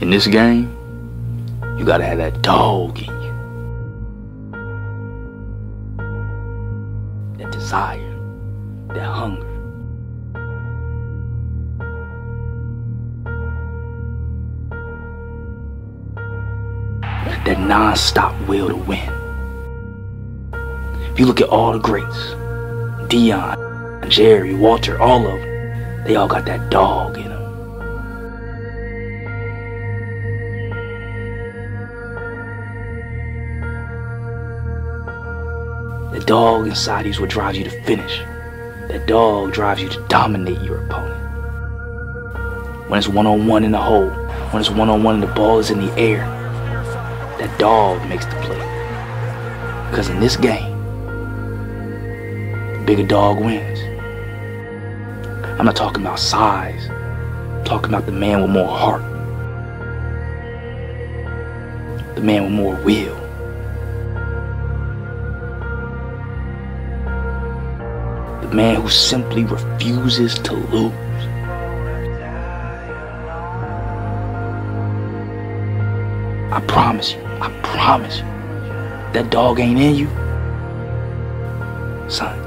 In this game, you gotta have that dog in you. That desire, that hunger. That non-stop will to win. If you look at all the greats, Deion, Jerry, Walter, all of them, they all got that dog in them. The dog inside you is what drives you to finish. That dog drives you to dominate your opponent. When it's one-on-one in the hole, when it's one-on-one and the ball is in the air, that dog makes the play. Because in this game, the bigger dog wins. I'm not talking about size. I'm talking about the man with more heart. The man with more will. The man who simply refuses to lose. I promise you, I promise you, that dog ain't in you. Son,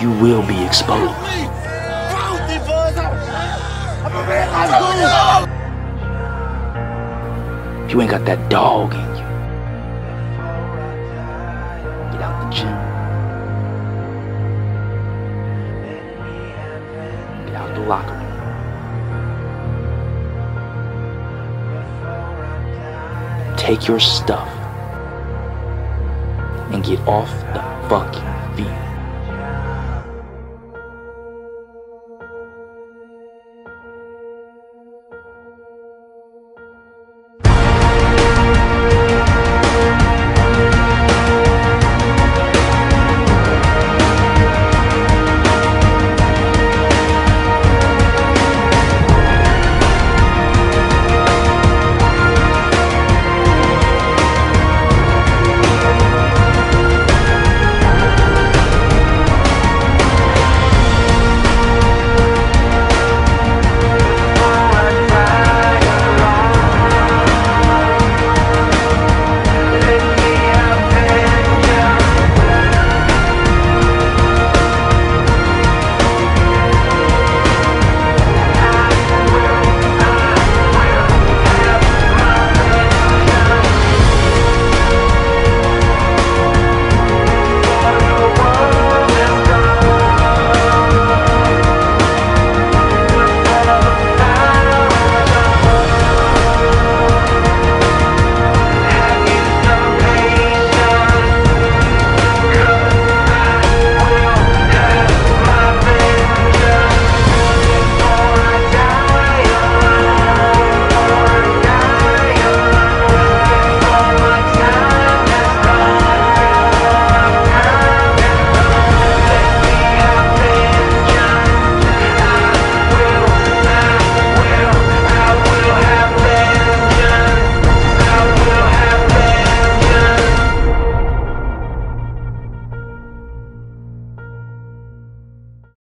you will be exposed. If you ain't got that dog in you, get out the gym. Take your stuff and get off the fucking field.